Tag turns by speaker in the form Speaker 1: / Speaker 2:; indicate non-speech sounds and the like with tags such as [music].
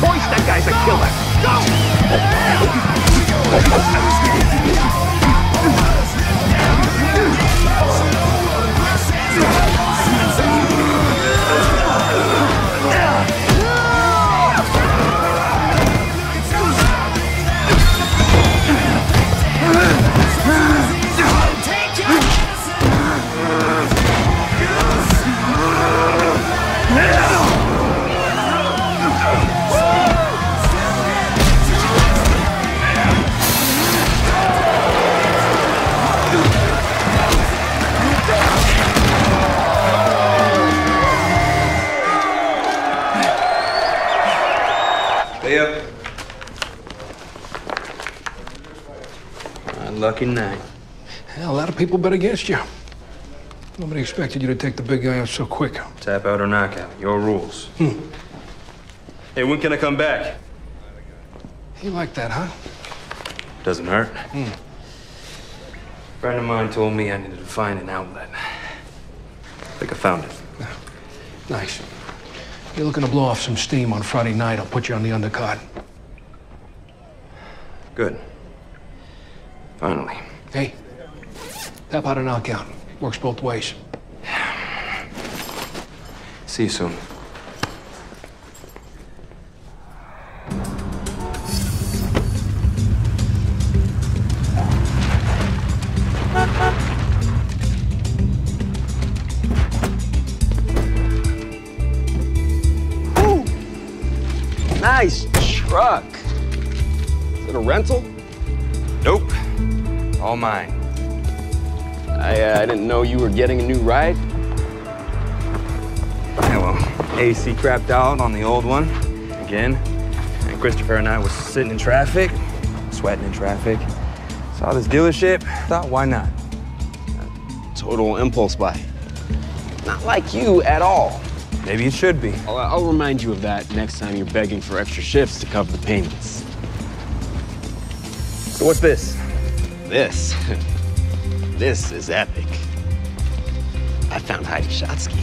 Speaker 1: choice. That guy's a killer. Go!
Speaker 2: Up. Unlucky night.
Speaker 3: Yeah, a lot of people bet against you. Nobody expected you to take the big guy out so quick.
Speaker 2: Tap out or knockout. Your rules. Hmm. Hey, when can I come back?
Speaker 3: You like that, huh?
Speaker 2: Doesn't hurt. Hmm. Friend of mine told me I needed to find an outlet. I think I found it.
Speaker 3: Nice. You're looking to blow off some steam on Friday night. I'll put you on the undercard.
Speaker 2: Good. Finally.
Speaker 3: Hey, tap out a knockout. Works both ways.
Speaker 2: See you soon.
Speaker 4: Nice truck. Is it a rental?
Speaker 2: Nope. All mine.
Speaker 4: I, uh, I didn't know you were getting a new ride.
Speaker 2: Yeah, well, AC crapped out on the old one again. And Christopher and I was sitting in traffic, sweating in traffic. Saw this dealership, thought, why not?
Speaker 4: Total impulse buy. Not like you at all.
Speaker 2: Maybe it should be.
Speaker 4: I'll, I'll remind you of that next time you're begging for extra shifts to cover the payments.
Speaker 2: So what's this?
Speaker 4: This, [laughs] this is epic. I found Heidi Shotsky.